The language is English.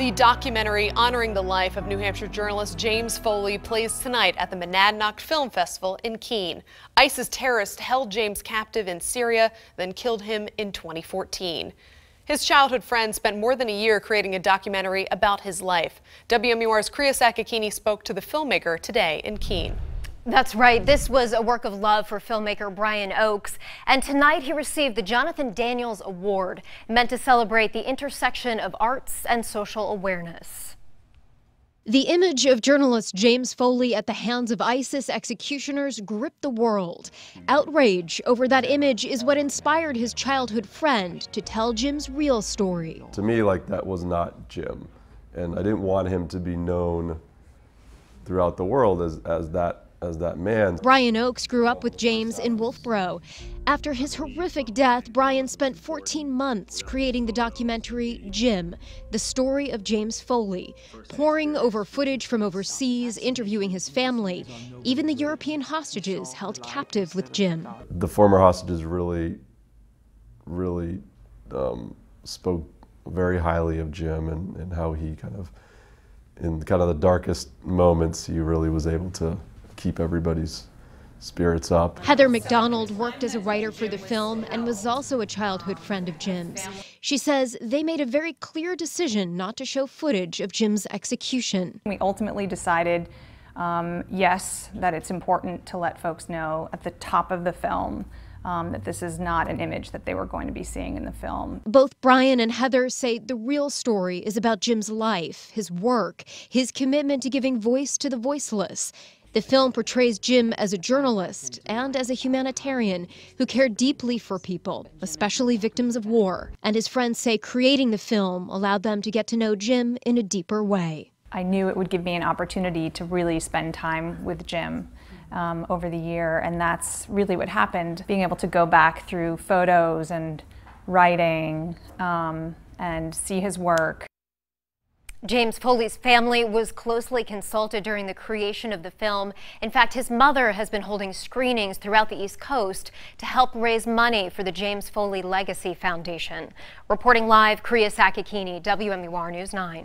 The documentary honoring the life of New Hampshire journalist James Foley plays tonight at the Monadnock Film Festival in Keene. ISIS terrorists held James captive in Syria, then killed him in 2014. His childhood friend spent more than a year creating a documentary about his life. WMUR's Kria Sakakeeny spoke to the filmmaker today in Keene. That's right. This was a work of love for filmmaker Brian Oakes. And tonight he received the Jonathan Daniels Award, meant to celebrate the intersection of arts and social awareness. The image of journalist James Foley at the hands of ISIS executioners gripped the world. Outrage over that image is what inspired his childhood friend to tell Jim's real story. To me, like, that was not Jim. And I didn't want him to be known throughout the world as, as that as that man. Brian Oakes grew up with James in Wolfeboro. After his horrific death, Brian spent 14 months creating the documentary Jim, the story of James Foley, poring over footage from overseas, interviewing his family, even the European hostages held captive with Jim. The former hostages really, really um, spoke very highly of Jim and, and how he kind of, in kind of the darkest moments, he really was able to keep everybody's spirits up. Heather McDonald worked as a writer for the film and was also a childhood friend of Jim's. She says they made a very clear decision not to show footage of Jim's execution. We ultimately decided, um, yes, that it's important to let folks know at the top of the film um, that this is not an image that they were going to be seeing in the film. Both Brian and Heather say the real story is about Jim's life, his work, his commitment to giving voice to the voiceless. The film portrays Jim as a journalist and as a humanitarian who cared deeply for people, especially victims of war. And his friends say creating the film allowed them to get to know Jim in a deeper way. I knew it would give me an opportunity to really spend time with Jim um, over the year, and that's really what happened. Being able to go back through photos and writing um, and see his work James Foley's family was closely consulted during the creation of the film. In fact, his mother has been holding screenings throughout the East Coast to help raise money for the James Foley Legacy Foundation. Reporting live, Kria Sakakeeny, WMUR News 9.